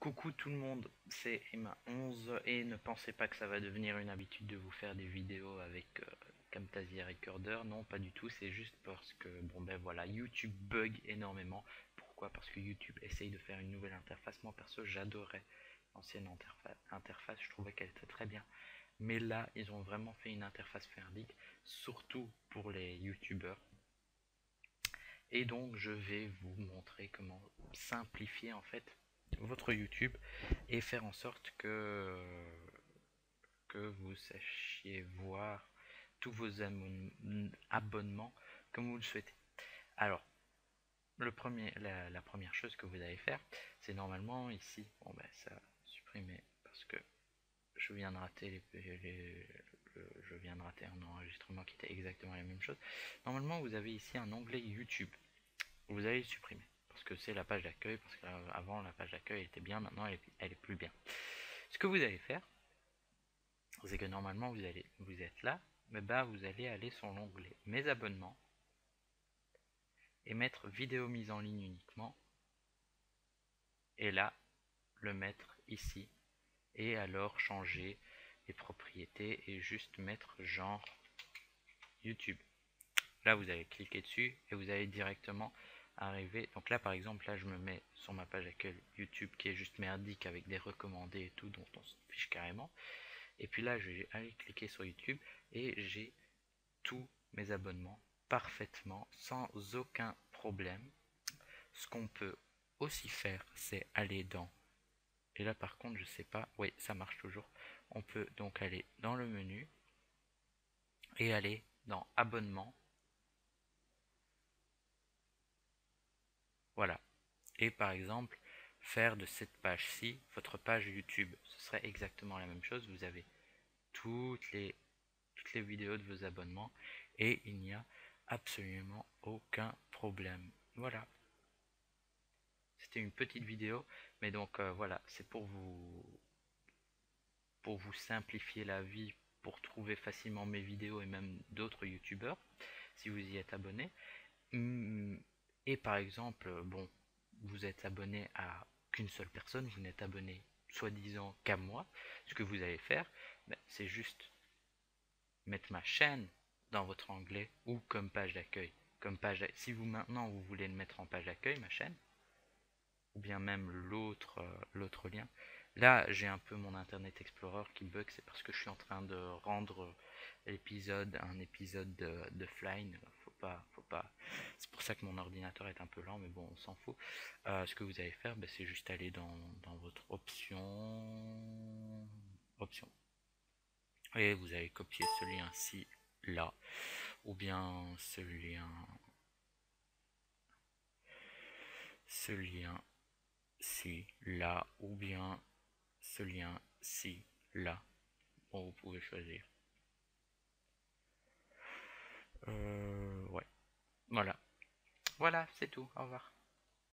Coucou tout le monde, c'est Emma11 et ne pensez pas que ça va devenir une habitude de vous faire des vidéos avec euh, Camtasia Recorder, non pas du tout, c'est juste parce que bon ben voilà, YouTube bug énormément. Pourquoi? Parce que YouTube essaye de faire une nouvelle interface. Moi perso j'adorais l'ancienne interface, je trouvais qu'elle était très bien. Mais là ils ont vraiment fait une interface ferdique, surtout pour les youtubeurs. Et donc je vais vous montrer comment simplifier en fait votre YouTube et faire en sorte que, que vous sachiez voir tous vos abonnements comme vous le souhaitez. Alors, le premier, la, première chose que vous allez faire, c'est normalement ici, bon ben ça supprimer parce que je viens de rater les, je viens de rater un enregistrement qui était exactement la même chose. Normalement, vous avez ici un onglet YouTube. Vous allez le supprimer que c'est la page d'accueil, parce qu'avant la page d'accueil était bien, maintenant elle est, plus bien. Ce que vous allez faire, c'est que normalement vous allez vous êtes là, mais bah vous allez aller sur l'onglet Mes abonnements et mettre vidéo mise en ligne uniquement. Et là, le mettre ici. Et alors changer les propriétés et juste mettre genre YouTube. Là, vous allez cliquer dessus et vous allez directement arriver. Donc là, par exemple, là, je me mets sur ma page accueil YouTube qui est juste merdique avec des recommandés et tout, dont on se fiche carrément. Et puis là, je vais aller cliquer sur YouTube et j'ai tous mes abonnements parfaitement, sans aucun problème. Ce qu'on peut aussi faire, c'est aller dans... Et là, par contre, je sais pas... Oui, ça marche toujours. On peut donc aller dans le menu et aller dans Abonnement Voilà. Et par exemple, faire de cette page-ci votre page YouTube. Ce serait exactement la même chose. Vous avez toutes les, vidéos de vos abonnements et il n'y a absolument aucun problème. Voilà. C'était une petite vidéo, mais donc euh, voilà, c'est pour vous pour vous simplifier la vie, pour trouver facilement mes vidéos et même d'autres youtubeurs, si vous y êtes abonné. Hum, et par exemple, bon, vous êtes abonné à qu'une seule personne, vous n'êtes abonné soi-disant qu'à moi, ce que vous allez faire, ben, c'est juste mettre ma chaîne dans votre onglet ou comme page d'accueil. Comme page si vous maintenant vous voulez le mettre en page d'accueil, ma chaîne, ou bien même l'autre euh, l'autre lien. Là, j'ai un peu mon Internet Explorer qui bug, c'est parce que je suis en train de rendre l'épisode, un épisode de, de Flying pas, faut pas. C'est pour ça que mon ordinateur est un peu lent, mais bon, on s'en fout. Euh, ce que vous allez faire, ben, c'est juste aller dans, votre option, option, et vous allez copier ce lien-ci là, ou bien ce lien, ce lien-ci là, ou bien ce lien-ci là. Bon, vous pouvez choisir. Euh. Voilà, c'est tout. Au revoir.